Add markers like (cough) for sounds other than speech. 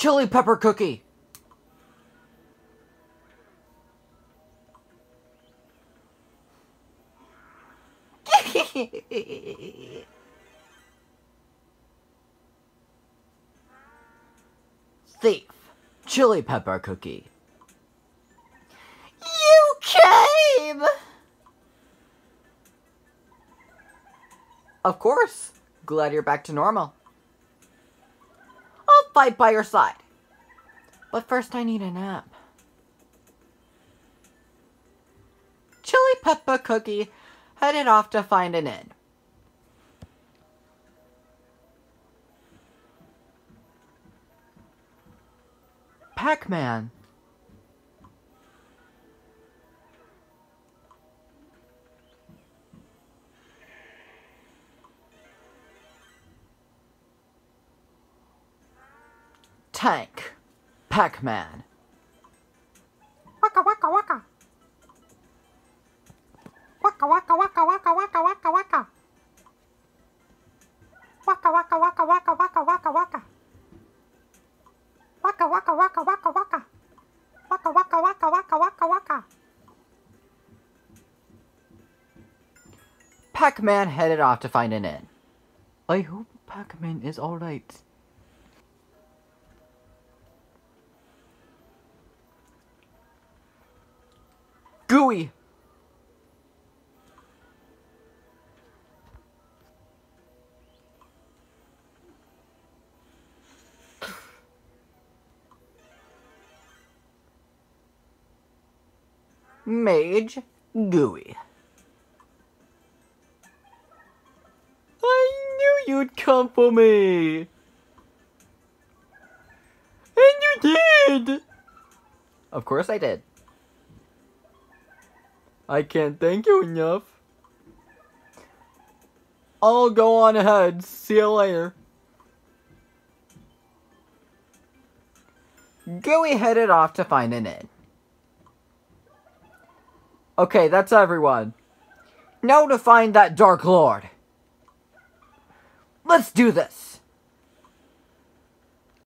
Chili pepper cookie. (laughs) Thief. Chili pepper cookie. You came! Of course. Glad you're back to normal. Fight by your side. But first I need a nap. Chili Pepper Cookie headed off to find an inn. Pac-Man. Tank. Pac-Man. Waka waka waka. Waka waka waka waka waka waka waka. Waka waka waka waka waka waka waka. Waka waka waka waka waka. Waka waka waka waka waka waka. Waka Pac-Man headed off to find an inn. I hope Pac-Man is alright. Mage Gooey. I knew you'd come for me! And you did! Of course I did. I can't thank you enough. I'll go on ahead. See you later. Gooey headed off to find an inn. Okay, that's everyone. Now to find that Dark Lord. Let's do this.